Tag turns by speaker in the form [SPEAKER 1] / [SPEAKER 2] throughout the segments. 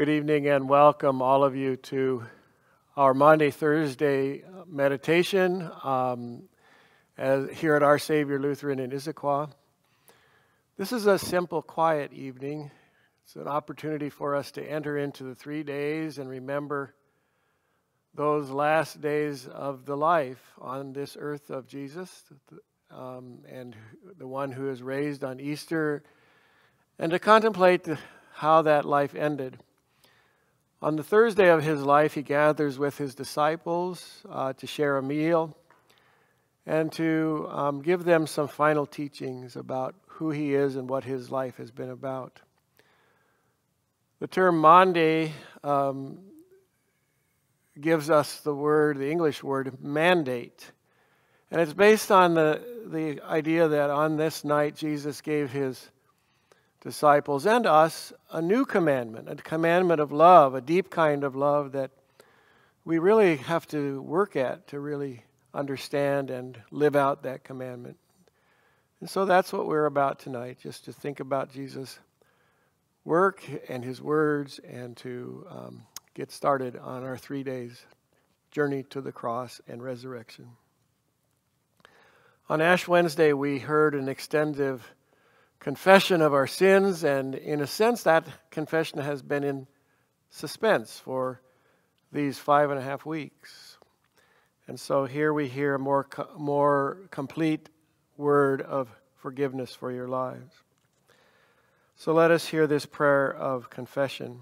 [SPEAKER 1] Good evening and welcome, all of you, to our Maundy Thursday meditation um, as, here at Our Savior Lutheran in Issaquah. This is a simple, quiet evening. It's an opportunity for us to enter into the three days and remember those last days of the life on this earth of Jesus um, and the one who is raised on Easter, and to contemplate how that life ended. On the Thursday of his life, he gathers with his disciples uh, to share a meal and to um, give them some final teachings about who he is and what his life has been about. The term Maundy um, gives us the word, the English word, mandate. And it's based on the, the idea that on this night Jesus gave his disciples and us a new commandment, a commandment of love, a deep kind of love that we really have to work at to really understand and live out that commandment. And so that's what we're about tonight, just to think about Jesus' work and his words and to um, get started on our three days journey to the cross and resurrection. On Ash Wednesday, we heard an extensive confession of our sins, and in a sense, that confession has been in suspense for these five and a half weeks. And so here we hear a more, more complete word of forgiveness for your lives. So let us hear this prayer of confession.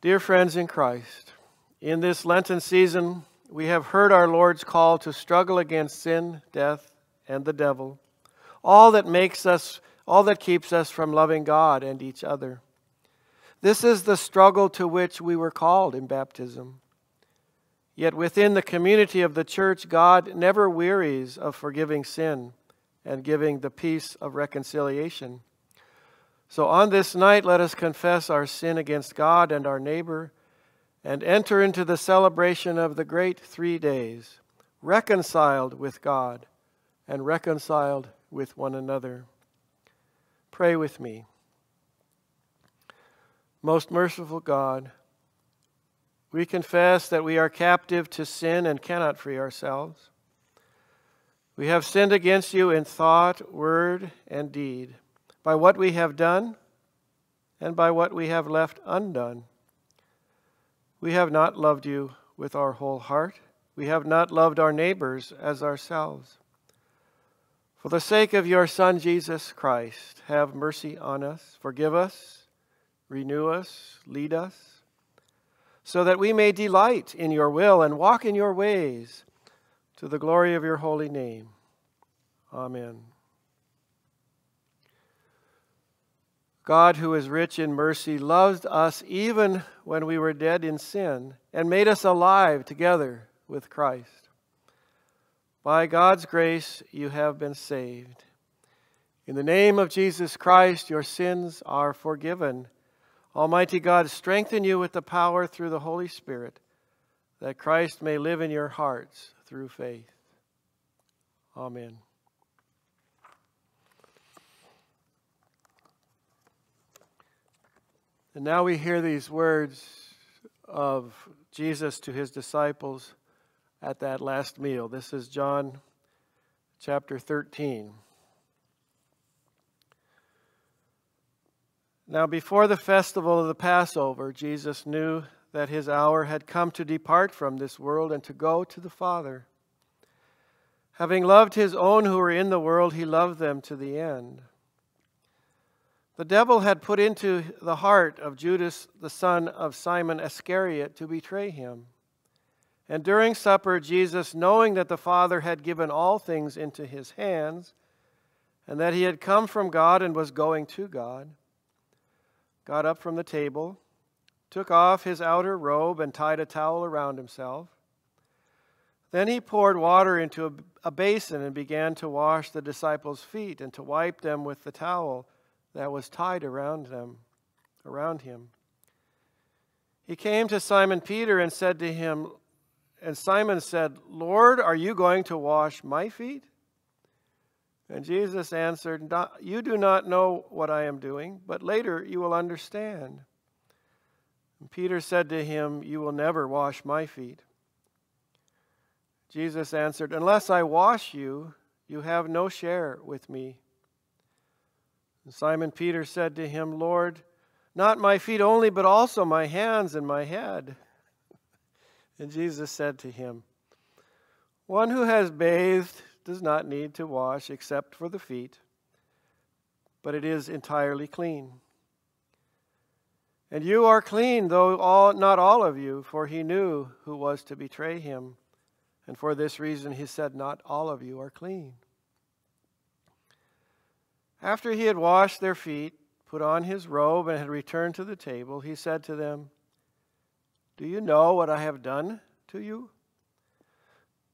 [SPEAKER 1] Dear friends in Christ, in this Lenten season, we have heard our Lord's call to struggle against sin, death, and the devil all that makes us, all that keeps us from loving God and each other. This is the struggle to which we were called in baptism. Yet within the community of the church, God never wearies of forgiving sin and giving the peace of reconciliation. So on this night, let us confess our sin against God and our neighbor and enter into the celebration of the great three days, reconciled with God and reconciled with one another. Pray with me. Most merciful God, we confess that we are captive to sin and cannot free ourselves. We have sinned against you in thought, word, and deed, by what we have done and by what we have left undone. We have not loved you with our whole heart. We have not loved our neighbors as ourselves. For the sake of your Son, Jesus Christ, have mercy on us, forgive us, renew us, lead us, so that we may delight in your will and walk in your ways to the glory of your holy name. Amen. God, who is rich in mercy, loved us even when we were dead in sin and made us alive together with Christ. By God's grace, you have been saved. In the name of Jesus Christ, your sins are forgiven. Almighty God, strengthen you with the power through the Holy Spirit, that Christ may live in your hearts through faith. Amen. And now we hear these words of Jesus to his disciples at that last meal. This is John chapter 13. Now, before the festival of the Passover, Jesus knew that his hour had come to depart from this world and to go to the Father. Having loved his own who were in the world, he loved them to the end. The devil had put into the heart of Judas, the son of Simon Iscariot, to betray him. And during supper, Jesus, knowing that the Father had given all things into his hands, and that he had come from God and was going to God, got up from the table, took off his outer robe, and tied a towel around himself. Then he poured water into a, basin and began to wash the disciples' feet and to wipe them with the towel that was tied around them, around him. He came to Simon Peter and said to him, and Simon said, Lord, are you going to wash my feet? And Jesus answered, You do not know what I am doing, but later you will understand. And Peter said to him, You will never wash my feet. Jesus answered, Unless I wash you, you have no share with me. And Simon Peter said to him, Lord, not my feet only, but also my hands and my head. And Jesus said to him, One who has bathed does not need to wash except for the feet, but it is entirely clean. And you are clean, though all, not all of you, for he knew who was to betray him. And for this reason he said, Not all of you are clean. After he had washed their feet, put on his robe, and had returned to the table, he said to them, Do you know what I have done to you?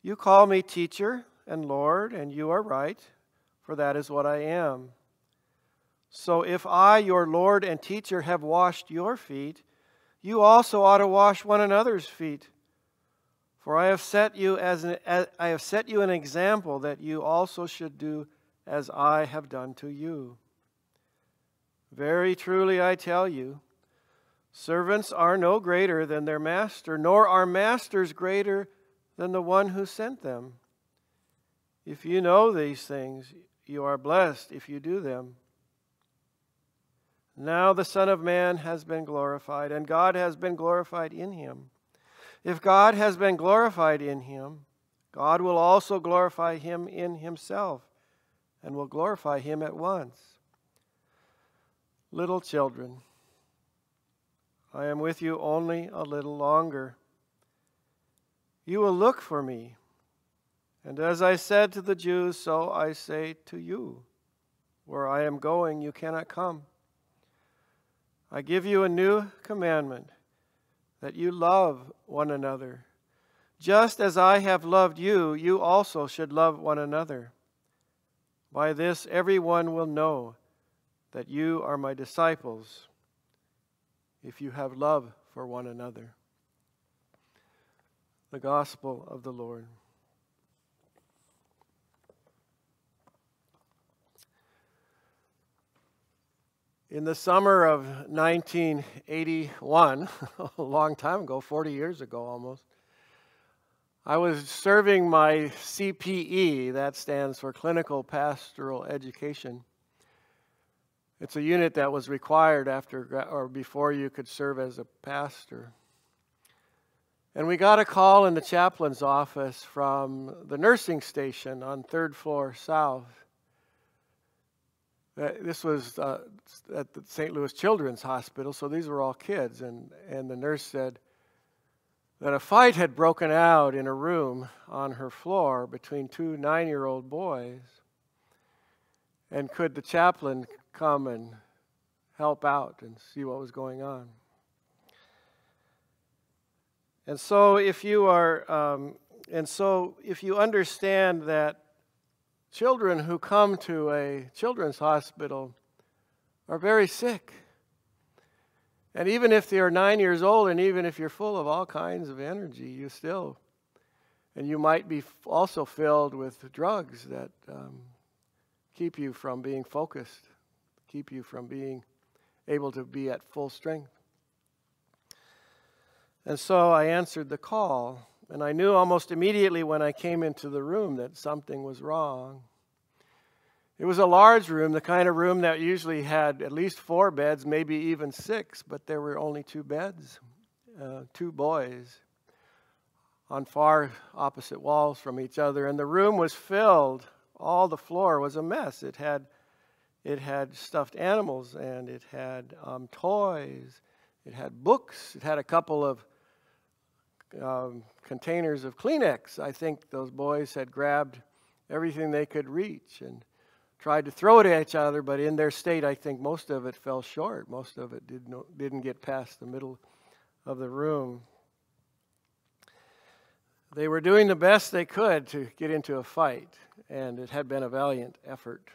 [SPEAKER 1] You call me teacher and Lord, and you are right, for that is what I am. So if I, your Lord and teacher, have washed your feet, you also ought to wash one another's feet. For I have set you as, an, as I have set you an example that you also should do as I have done to you. Very truly I tell you, servants are no greater than their master, nor are masters greater than the one who sent them. If you know these things, you are blessed if you do them. Now the Son of Man has been glorified, and God has been glorified in him. If God has been glorified in him, God will also glorify him in himself, and will glorify him at once. Little children, I am with you only a little longer. You will look for me. And as I said to the Jews, so I say to you Where I am going, you cannot come. I give you a new commandment that you love one another. Just as I have loved you, you also should love one another. By this, everyone will know that you are my disciples if you have love for one another. The Gospel of the Lord. In the summer of 1981, a long time ago, 40 years ago almost, I was serving my CPE, that stands for Clinical Pastoral Education. It's a unit that was required after or before you could serve as a pastor. And we got a call in the chaplain's office from the nursing station on third floor south uh, this was uh, at the St. Louis Children's Hospital, so these were all kids. And, and the nurse said that a fight had broken out in a room on her floor between two nine year old boys. And could the chaplain come and help out and see what was going on? And so, if you are, um, and so if you understand that children who come to a children's hospital are very sick. And even if they are nine years old, and even if you're full of all kinds of energy, you still, and you might be also filled with drugs that um, keep you from being focused, keep you from being able to be at full strength. And so I answered the call and I knew almost immediately when I came into the room that something was wrong. It was a large room, the kind of room that usually had at least four beds, maybe even six, but there were only two beds, uh, two boys on far opposite walls from each other. And the room was filled, all the floor was a mess. It had, it had stuffed animals and it had um, toys, it had books, it had a couple of um, containers of Kleenex. I think those boys had grabbed everything they could reach and tried to throw it at each other, but in their state, I think most of it fell short. Most of it did no, didn't get past the middle of the room. They were doing the best they could to get into a fight, and it had been a valiant effort.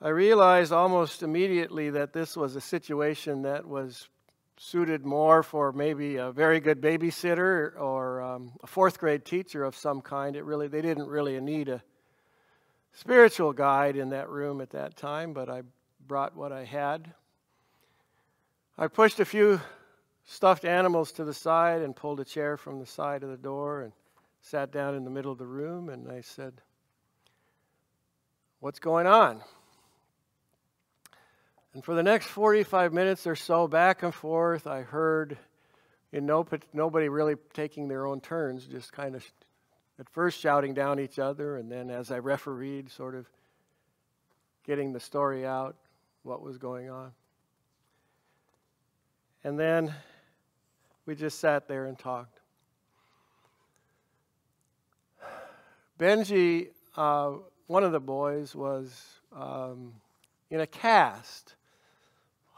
[SPEAKER 1] I realized almost immediately that this was a situation that was suited more for maybe a very good babysitter or um, a fourth grade teacher of some kind. It really they didn't really need a spiritual guide in that room at that time, but I brought what I had. I pushed a few stuffed animals to the side and pulled a chair from the side of the door and sat down in the middle of the room and I said, What's going on? And for the next 45 minutes or so, back and forth, I heard in no, nobody really taking their own turns, just kind of at first shouting down each other, and then as I refereed, sort of getting the story out, what was going on. And then we just sat there and talked. Benji, uh, one of the boys, was um, in a cast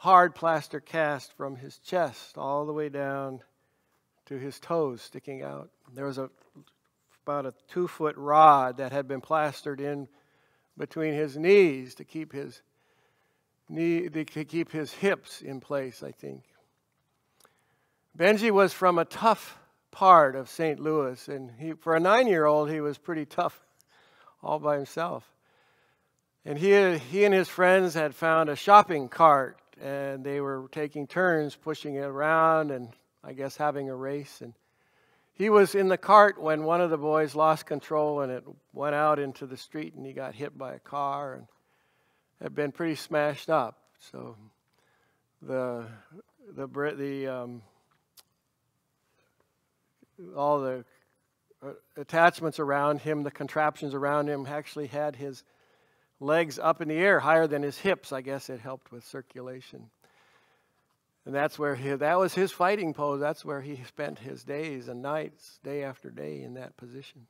[SPEAKER 1] hard plaster cast from his chest all the way down to his toes sticking out. There was a about a two foot rod that had been plastered in between his knees to keep his knee to keep his hips in place, I think. Benji was from a tough part of St. Louis, and he, for a nine year old, he was pretty tough all by himself. And he, he and his friends had found a shopping cart and they were taking turns pushing it around and I guess having a race. And he was in the cart when one of the boys lost control and it went out into the street and he got hit by a car and had been pretty smashed up. So the the the um, all the uh, attachments around him, the contraptions around him, actually had his legs up in the air higher than his hips. I guess it helped with circulation. And that's where he, that was his fighting pose. That's where he spent his days and nights, day after day, in that position.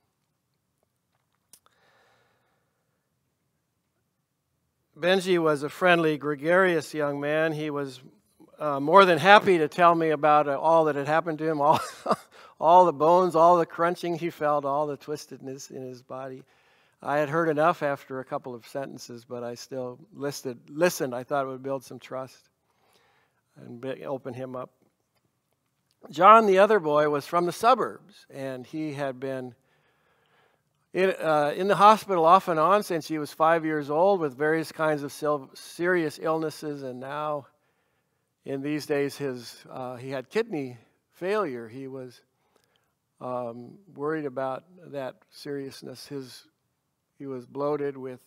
[SPEAKER 1] Benji was a friendly, gregarious young man. He was uh, more than happy to tell me about uh, all that had happened to him, all, all the bones, all the crunching he felt, all the twistedness in his body. I had heard enough after a couple of sentences, but I still listed, listened. I thought it would build some trust and open him up. John, the other boy, was from the suburbs, and he had been in, uh, in the hospital off and on since he was five years old with various kinds of serious illnesses, and now, in these days, his uh, he had kidney failure. He was um, worried about that seriousness. His he was bloated with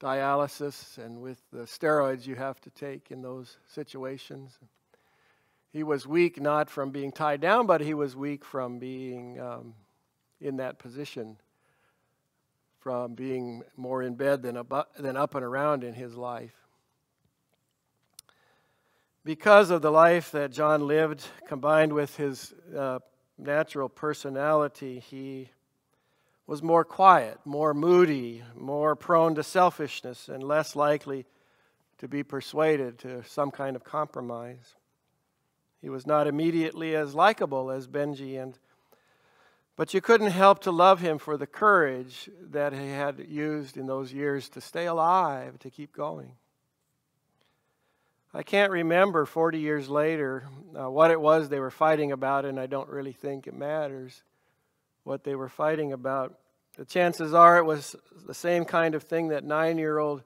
[SPEAKER 1] dialysis and with the steroids you have to take in those situations. He was weak not from being tied down, but he was weak from being um, in that position, from being more in bed than, up, than up and around in his life. Because of the life that John lived, combined with his uh, natural personality, he was more quiet, more moody, more prone to selfishness, and less likely to be persuaded to some kind of compromise. He was not immediately as likable as Benji, and but you couldn't help to love him for the courage that he had used in those years to stay alive, to keep going. I can't remember 40 years later uh, what it was they were fighting about, and I don't really think it matters what they were fighting about. The chances are it was the same kind of thing that nine year old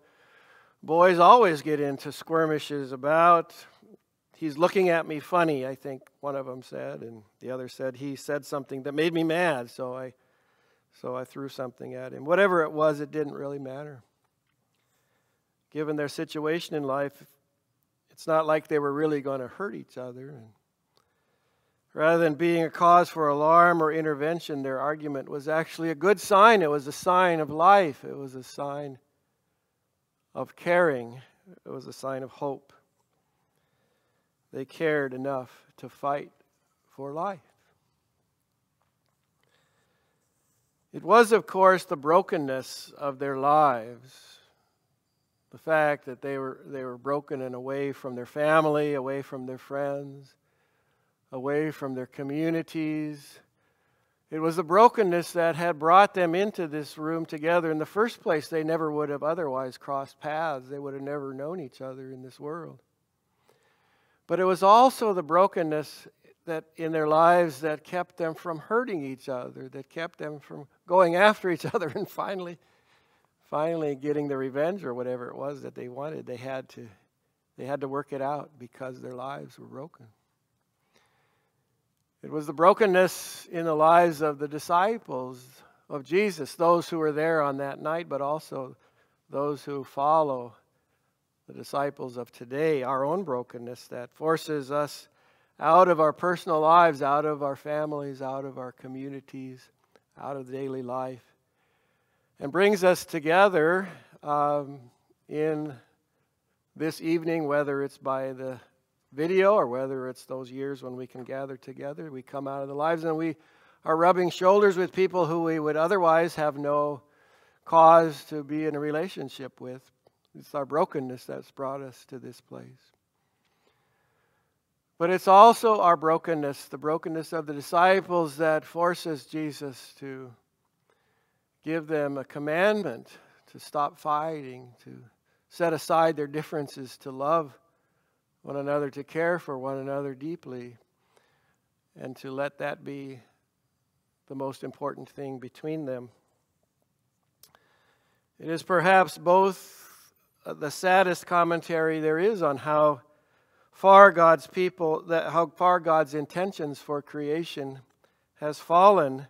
[SPEAKER 1] boys always get into skirmishes about. He's looking at me funny, I think one of them said, and the other said he said something that made me mad, so I so I threw something at him. Whatever it was, it didn't really matter. Given their situation in life, it's not like they were really going to hurt each other. And Rather than being a cause for alarm or intervention, their argument was actually a good sign. It was a sign of life, it was a sign of caring, it was a sign of hope. They cared enough to fight for life. It was, of course, the brokenness of their lives. The fact that they were, they were broken and away from their family, away from their friends, away from their communities. It was the brokenness that had brought them into this room together. In the first place, they never would have otherwise crossed paths, they would have never known each other in this world. But it was also the brokenness that in their lives that kept them from hurting each other, that kept them from going after each other and finally finally getting the revenge or whatever it was that they wanted, they had to they had to work it out because their lives were broken. It was the brokenness in the lives of the disciples of Jesus, those who were there on that night, but also those who follow the disciples of today, our own brokenness that forces us out of our personal lives, out of our families, out of our communities, out of daily life, and brings us together um, in this evening, whether it's by the video or whether it's those years when we can gather together. We come out of the lives and we are rubbing shoulders with people who we would otherwise have no cause to be in a relationship with. It's our brokenness that's brought us to this place. But it's also our brokenness, the brokenness of the disciples, that forces Jesus to give them a commandment to stop fighting, to set aside their differences, to love one another, to care for one another deeply, and to let that be the most important thing between them. It is perhaps both uh, the saddest commentary there is on how far God's people, that how far God's intentions for creation has fallen,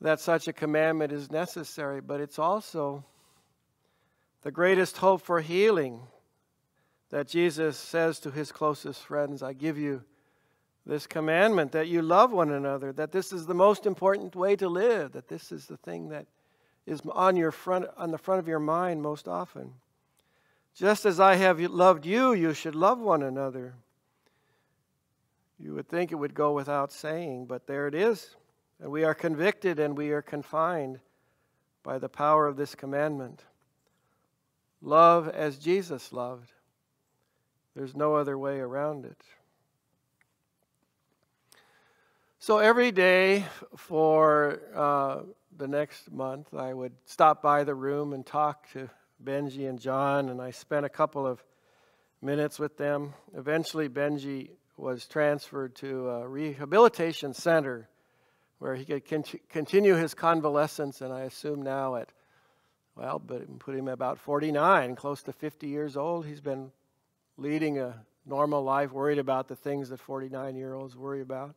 [SPEAKER 1] that such a commandment is necessary, but it's also the greatest hope for healing that Jesus says to his closest friends, I give you this commandment that you love one another, that this is the most important way to live, that this is the thing that is on your front on the front of your mind most often. Just as I have loved you, you should love one another. You would think it would go without saying, but there it is. And we are convicted and we are confined by the power of this commandment. Love as Jesus loved. There's no other way around it. So every day for uh, the next month, I would stop by the room and talk to Benji and John, and I spent a couple of minutes with them. Eventually, Benji was transferred to a rehabilitation center where he could continue his convalescence, and I assume now at, well, but put him about 49, close to 50 years old. He's been leading a normal life, worried about the things that 49 year olds worry about.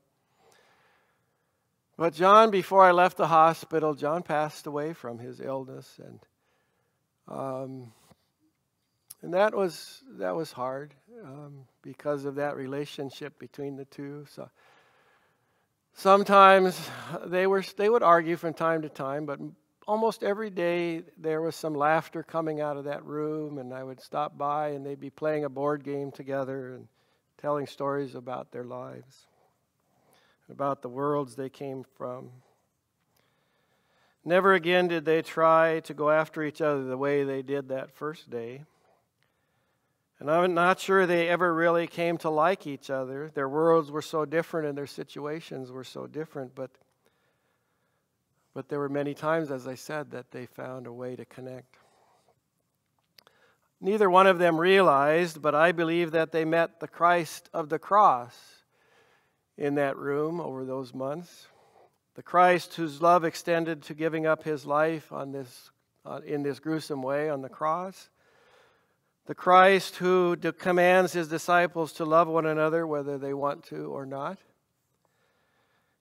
[SPEAKER 1] But John, before I left the hospital, John passed away from his illness, and um, and that was that was hard um, because of that relationship between the two. So sometimes they were they would argue from time to time, but almost every day there was some laughter coming out of that room, and I would stop by and they'd be playing a board game together and telling stories about their lives, about the worlds they came from. Never again did they try to go after each other the way they did that first day. And I'm not sure they ever really came to like each other. Their worlds were so different and their situations were so different, but but there were many times, as I said, that they found a way to connect. Neither one of them realized, but I believe that they met the Christ of the cross in that room over those months. The Christ whose love extended to giving up his life on this, uh, in this gruesome way on the cross. The Christ who commands his disciples to love one another whether they want to or not.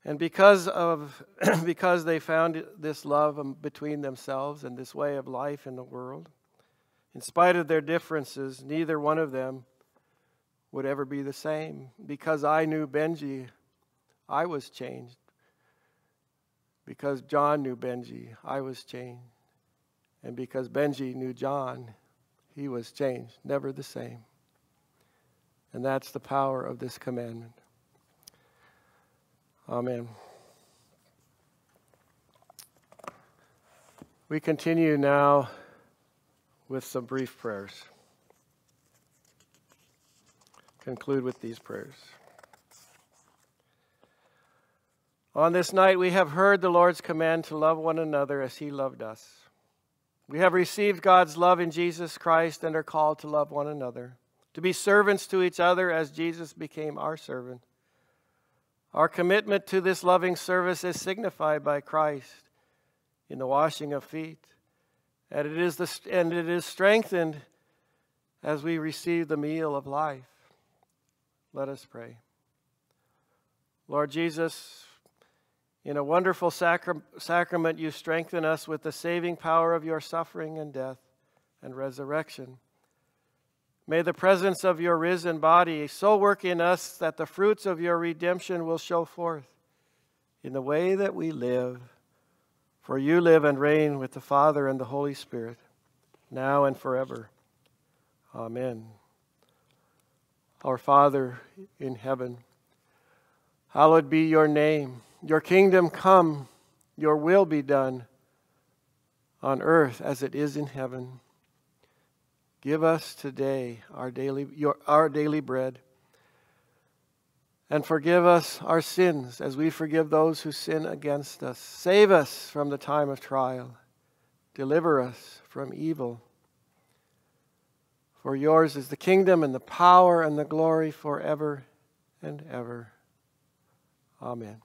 [SPEAKER 1] And because of because they found this love um, between themselves and this way of life in the world, in spite of their differences, neither one of them would ever be the same. Because I knew Benji, I was changed. Because John knew Benji, I was changed. And because Benji knew John, he was changed, never the same. And that's the power of this commandment. Amen. We continue now with some brief prayers. Conclude with these prayers. On this night, we have heard the Lord's command to love one another as He loved us. We have received God's love in Jesus Christ and are called to love one another, to be servants to each other as Jesus became our servant. Our commitment to this loving service is signified by Christ in the washing of feet and it is, the, and it is strengthened as we receive the meal of life. Let us pray. Lord Jesus, in a wonderful sacra- sacrament, you strengthen us with the saving power of your suffering and death and resurrection. May the presence of your risen body so work in us that the fruits of your redemption will show forth in the way that we live. For you live and reign with the Father and the Holy Spirit, now and forever. Amen. Our Father in heaven, hallowed be your name. Your kingdom come, your will be done on earth as it is in heaven. Give us today our daily, your, our daily bread. And forgive us our sins as we forgive those who sin against us. Save us from the time of trial. Deliver us from evil. For yours is the kingdom and the power and the glory forever and ever. Amen.